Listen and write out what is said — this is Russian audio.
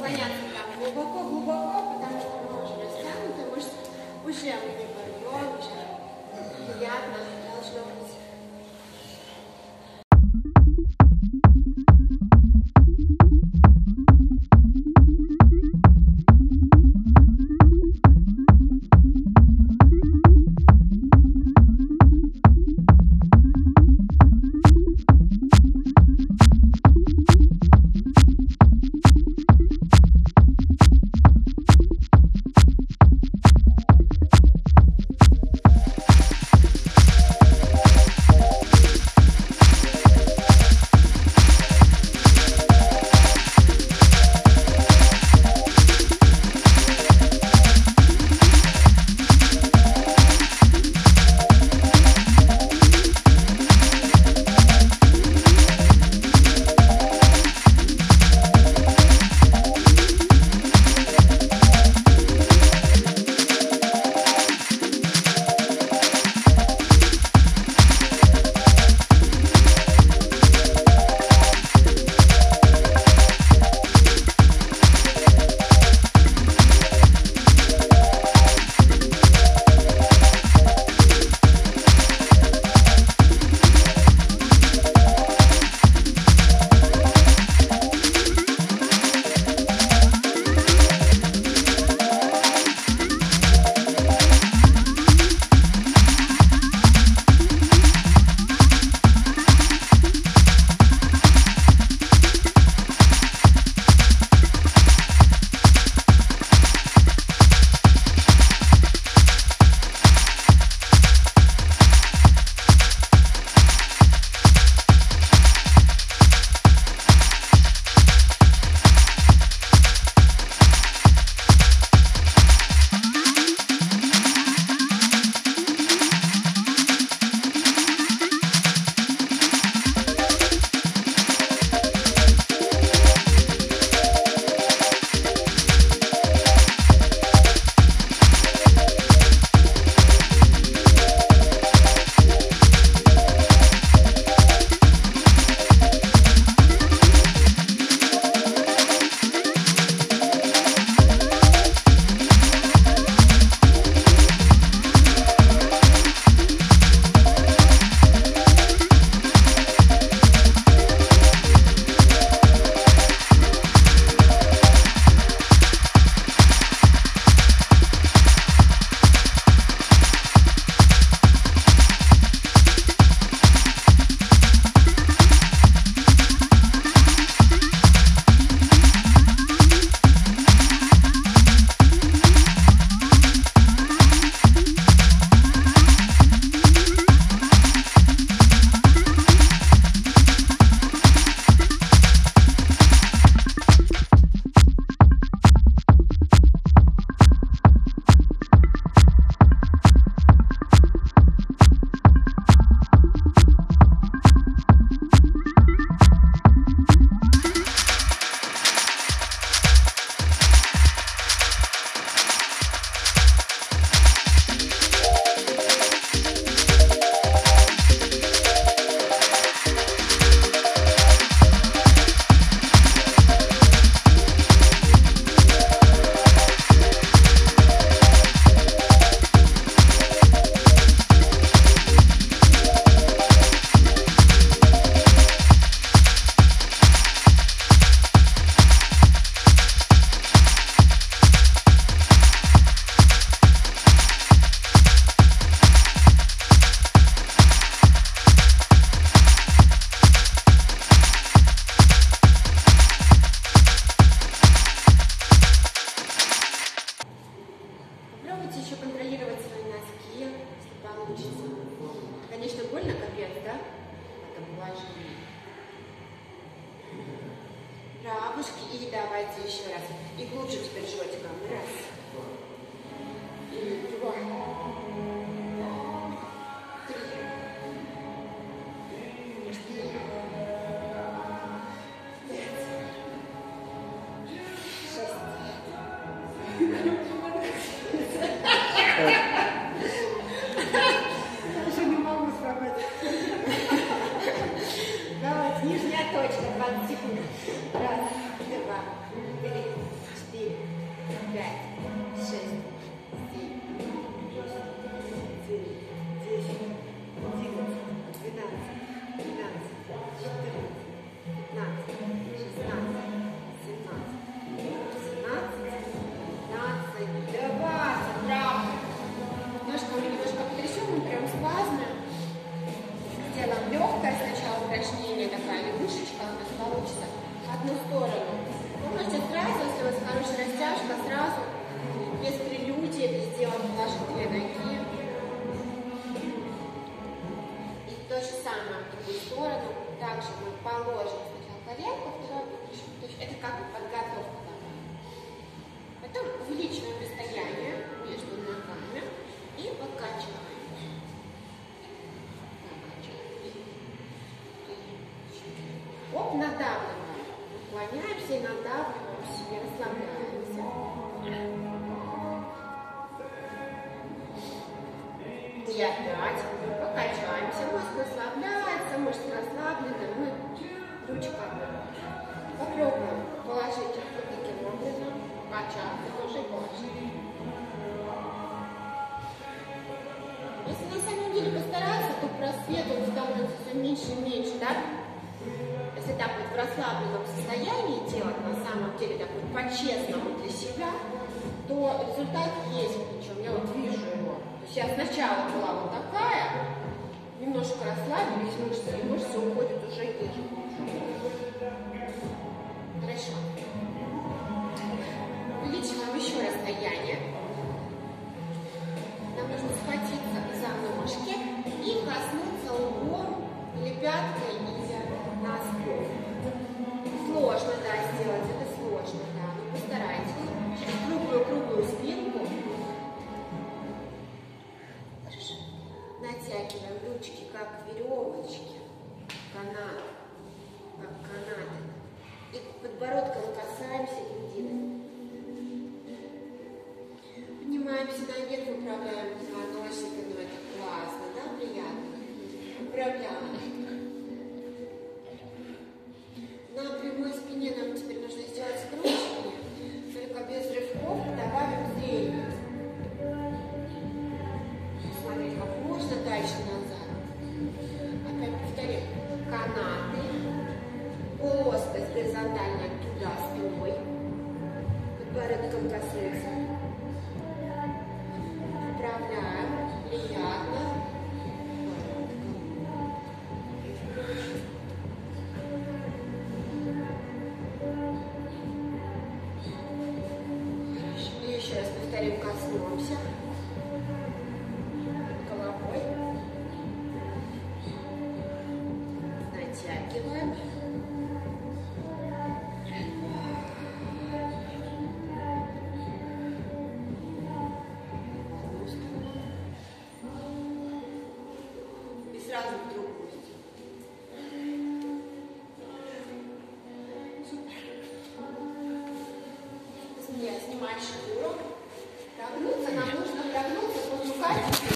наклоняться там глубоко-глубоко, потому что мы уже растянуты, может, уже мы не порвем, уже приятно должно быть. Еще контролировать свои носки, если получится. Конечно, больно, капец, да? Это бывает же. Правушки. И давайте еще раз. И глубже теперь животиком. Раз. шесть, семь, восемь, девять, десять, одиннадцать, двенадцать, четырнадцать, пятнадцать, шестнадцать, семнадцать, восемнадцать, девятнадцать. Давай, браво! Ножка уже немножко потрясем, мы прям спазмы. Сделаем легкое сначала упражнение, такая лягушечка, у нас получится. Одну сторону. Хорошая растяжка сразу, без прелюдии, это сделаем наши две ноги. И то же самое в другую сторону, также мы положим сначала коленку, второй это как бы подготовка такая. Потом увеличиваем расстояние между ногами и подкачиваем. Оп, надавливаем. Наклоняемся и надавливаем себе, расслабляемся. И опять покачаемся. Мозг расслабляется, мышцы расслаблены. Мы ручка. Попробуем положить образом. Покачав, ты тоже положи. Если на самом деле постараться, то просвет он становится все меньше и меньше, да? Если так расслабленном состоянии делать, на самом деле так вот по-честному для себя, то результат есть, причем я вот вижу его. То есть я сначала была вот такая, немножко расслабились мышцы, и мышцы уходят уже ниже. Наверх, управляем позвоночником. Ну, это классно, да, приятно? Управляем. 龙虾